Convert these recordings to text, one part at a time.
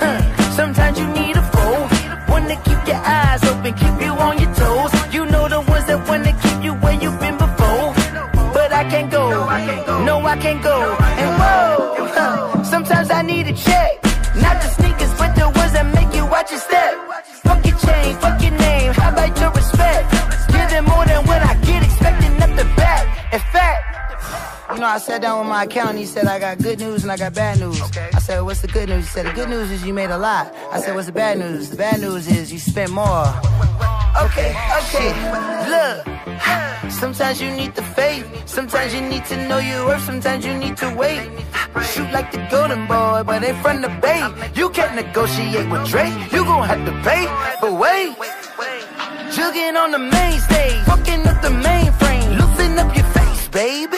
Huh. Sometimes you need a foe. One to keep your eyes open, keep you on your toes. You know the ones that wanna keep you where you've been before. But I can't go. No, I can't go. And whoa, sometimes I need a check. Not the sneakers, but the ones that make you watch your step. Fuck your chain, fuck you know, I sat down with my accountant. He said, I got good news and I got bad news. I said, What's the good news? He said, The good news is you made a lot. I said, What's the bad news? The bad news is you spent more. Okay, okay, look. Sometimes you need the faith. Sometimes you need to know your worth. Sometimes you need to wait. Shoot like the golden boy, but in front of Bay. You can't negotiate with Drake. You gon' have to pay. But wait, jugging on the main stage, fucking up the mainframe, loosen up your face, baby.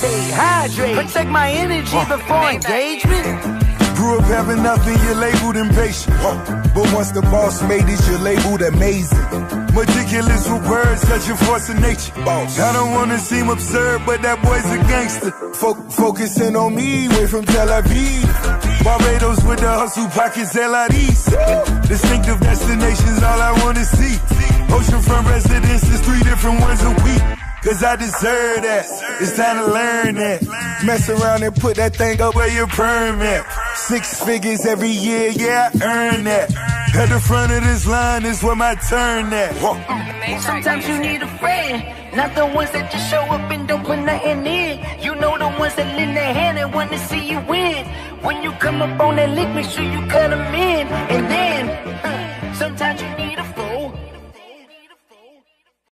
Vacate, meditate, hydrate, protect my energy before engagement. Grew up having nothing, you're labeled impatient. But once the boss made it, you're labeled amazing. Meticulous with words, such a force of nature. I don't wanna seem absurd, but that boy's a gangster. Fo- focusing on me, way from Tel Aviv. Barbados with the hustle pockets, LIDs. Distinctive destinations, all I wanna see. Oceanfront residences, three different ones a week. Cause I deserve that. It's time to learn that. Mess around and put that thing up where your permit. Six figures every year, yeah, I earn that. At the front of this line is where my turn at. Sometimes you need a friend, not the ones that just show up and don't put nothing in. You know the ones that lend their hand and want to see you win. When you come up on that lick, make sure you cut them in. And then, sometimes you need a fool.